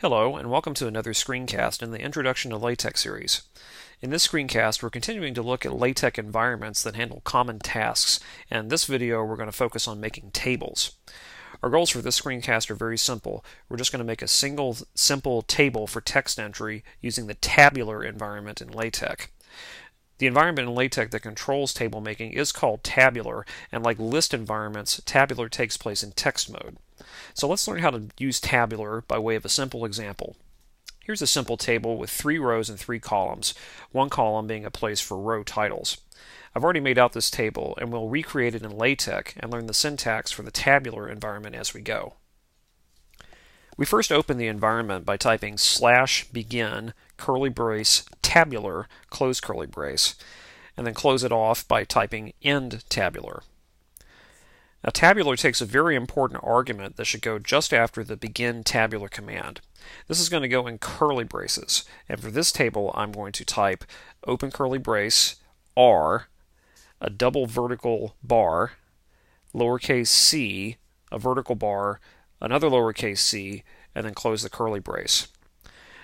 Hello, and welcome to another screencast in the Introduction to LaTeX series. In this screencast, we're continuing to look at LaTeX environments that handle common tasks, and in this video we're going to focus on making tables. Our goals for this screencast are very simple. We're just going to make a single simple table for text entry using the tabular environment in LaTeX. The environment in LaTeX that controls table making is called tabular, and like list environments, tabular takes place in text mode. So let's learn how to use tabular by way of a simple example. Here's a simple table with three rows and three columns, one column being a place for row titles. I've already made out this table, and we'll recreate it in LaTeX and learn the syntax for the tabular environment as we go. We first open the environment by typing slash begin curly brace tabular close curly brace and then close it off by typing end tabular. Now tabular takes a very important argument that should go just after the begin tabular command. This is going to go in curly braces and for this table I'm going to type open curly brace R a double vertical bar lowercase c a vertical bar another lowercase c, and then close the curly brace.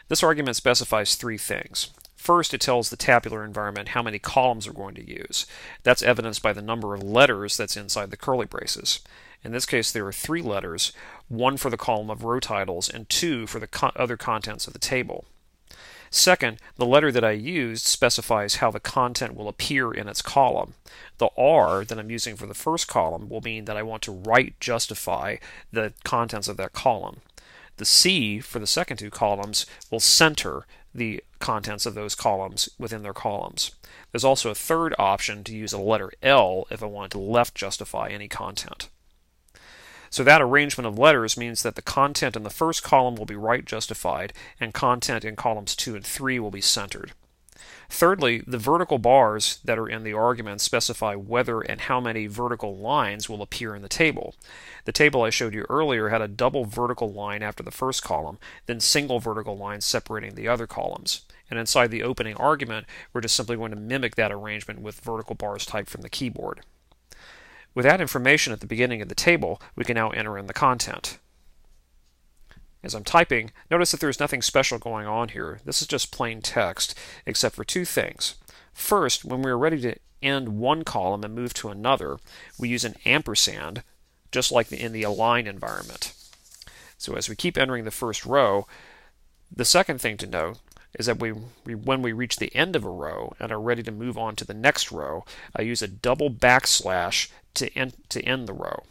This argument specifies three things. First, it tells the tabular environment how many columns we're going to use. That's evidenced by the number of letters that's inside the curly braces. In this case, there are three letters, one for the column of row titles and two for the co other contents of the table. Second, the letter that I used specifies how the content will appear in its column. The R that I'm using for the first column will mean that I want to right justify the contents of that column. The C for the second two columns will center the contents of those columns within their columns. There's also a third option to use a letter L if I want to left justify any content. So that arrangement of letters means that the content in the first column will be right justified and content in columns 2 and 3 will be centered. Thirdly, the vertical bars that are in the argument specify whether and how many vertical lines will appear in the table. The table I showed you earlier had a double vertical line after the first column, then single vertical lines separating the other columns. And inside the opening argument, we're just simply going to mimic that arrangement with vertical bars typed from the keyboard. With that information at the beginning of the table, we can now enter in the content. As I'm typing, notice that there's nothing special going on here. This is just plain text, except for two things. First, when we're ready to end one column and move to another, we use an ampersand, just like in the align environment. So as we keep entering the first row, the second thing to note is that we, we, when we reach the end of a row and are ready to move on to the next row, I use a double backslash to end, to end the row.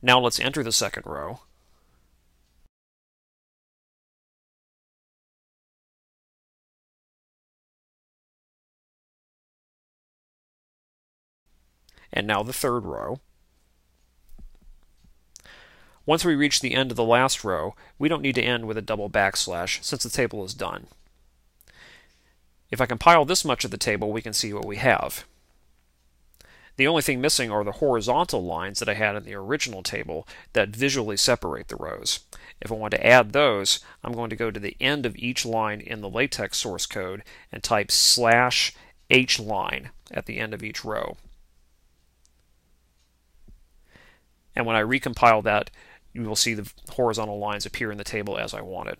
Now let's enter the second row. And now the third row. Once we reach the end of the last row, we don't need to end with a double backslash since the table is done. If I compile this much of the table, we can see what we have. The only thing missing are the horizontal lines that I had in the original table that visually separate the rows. If I want to add those, I'm going to go to the end of each line in the LaTeX source code and type slash h line at the end of each row. And when I recompile that, you will see the horizontal lines appear in the table as I wanted.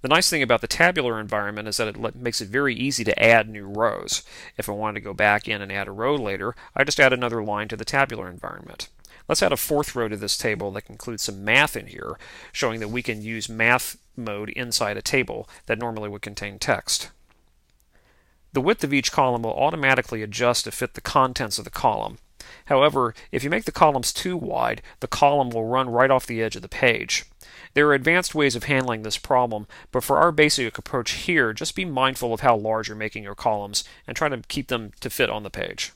The nice thing about the tabular environment is that it makes it very easy to add new rows. If I wanted to go back in and add a row later, I just add another line to the tabular environment. Let's add a fourth row to this table that includes some math in here, showing that we can use math mode inside a table that normally would contain text. The width of each column will automatically adjust to fit the contents of the column. However, if you make the columns too wide, the column will run right off the edge of the page. There are advanced ways of handling this problem, but for our basic approach here, just be mindful of how large you're making your columns and try to keep them to fit on the page.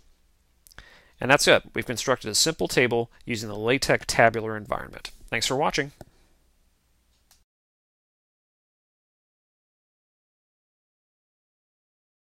And that's it. We've constructed a simple table using the LaTeX tabular environment. Thanks for watching.